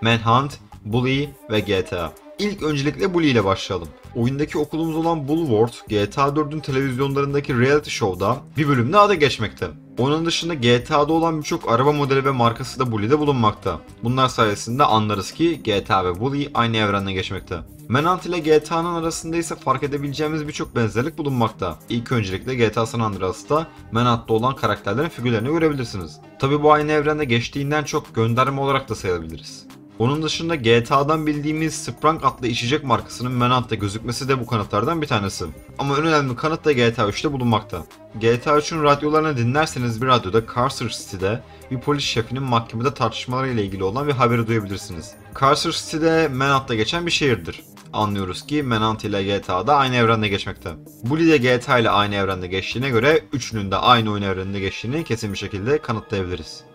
Manhunt, Bully ve GTA. İlk öncelikle Bully ile başlayalım. Oyundaki okulumuz olan Bulworth, GTA 4'ün televizyonlarındaki reality show'da bir bölümde adı geçmekte. Onun dışında GTA'da olan birçok araba modeli ve markası da Bully'de bulunmakta. Bunlar sayesinde anlarız ki GTA ve Bully aynı evrende geçmekte. Manhunt ile GTA'nın arasında ise fark edebileceğimiz birçok benzerlik bulunmakta. İlk öncelikle GTA San Andreas'ta Manhunt'ta olan karakterlerin figürlerini görebilirsiniz. Tabi bu aynı evrende geçtiğinden çok gönderme olarak da sayabiliriz. Onun dışında GTA'dan bildiğimiz Sprang adlı içecek markasının Manhunt'ta gözükmesi de bu kanıtlardan bir tanesi. Ama en önemli kanıt da GTA 3'te bulunmakta. GTA 3'ün radyolarını dinlerseniz bir radyoda Carcer City'de bir polis şefinin mahkemede tartışmaları ile ilgili olan bir haberi duyabilirsiniz. Carcer City'de Manhunt'ta geçen bir şehirdir. Anlıyoruz ki Manhunt ile GTA'da aynı evrende geçmekte. Bully de GTA ile aynı evrende geçtiğine göre üçünün de aynı oyun evreninde geçtiğini kesin bir şekilde kanıtlayabiliriz.